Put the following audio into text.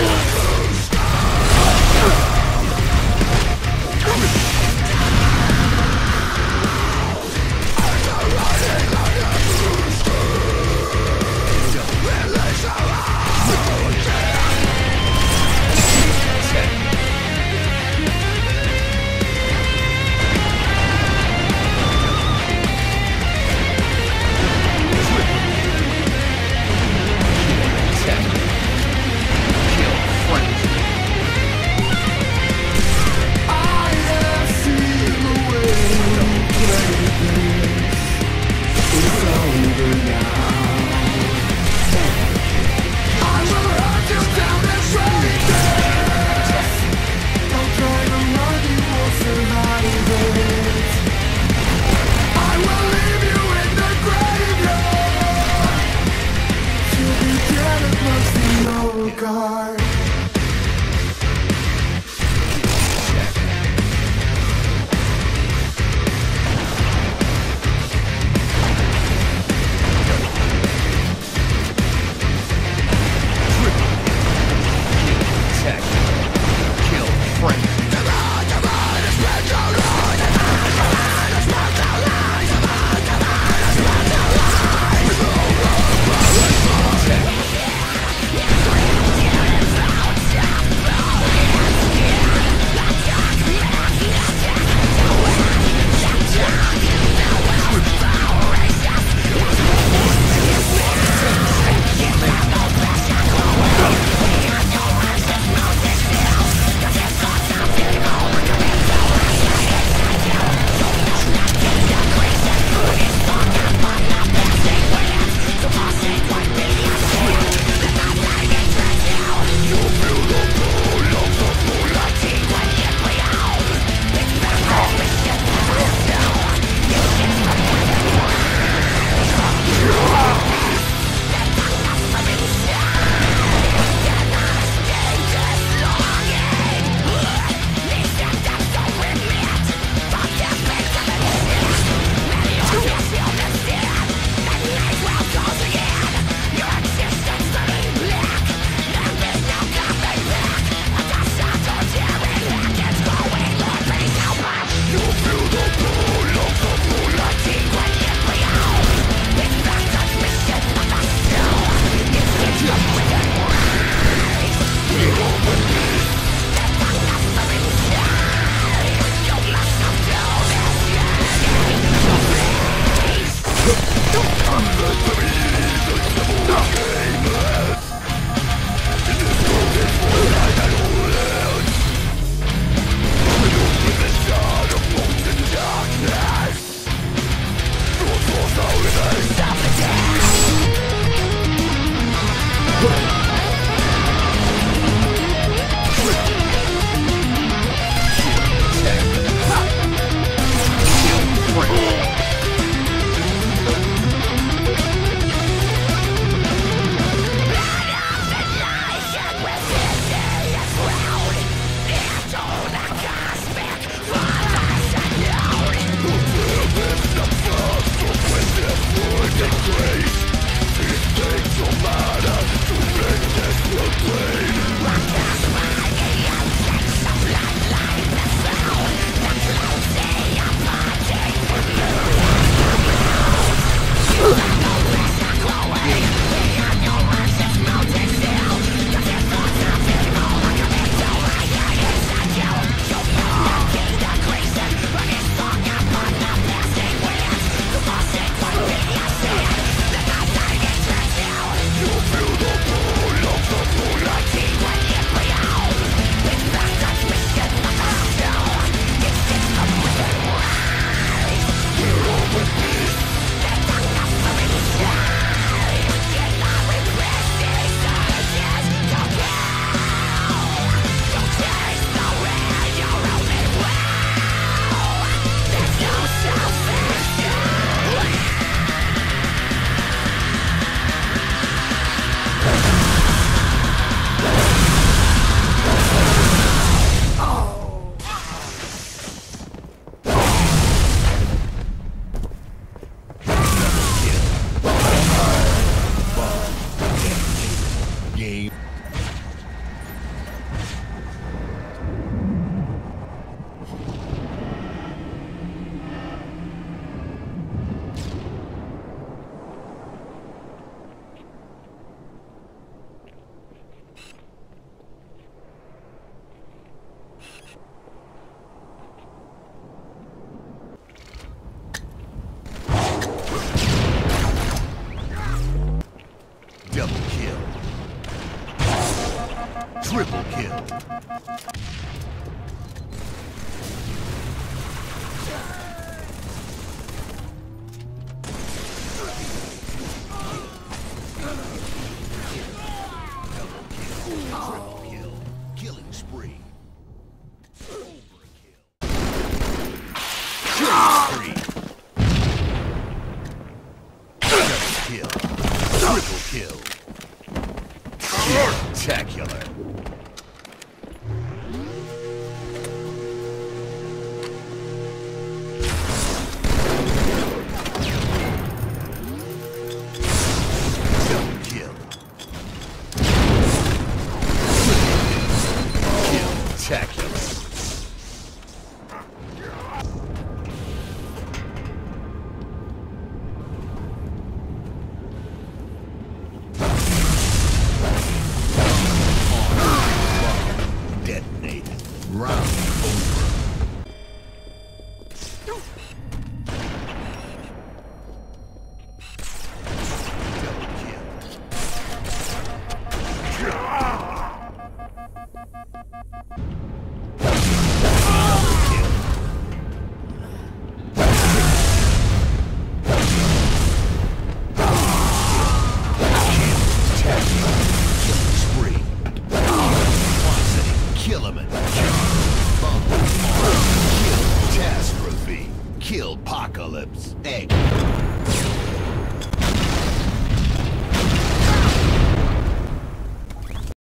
Yeah.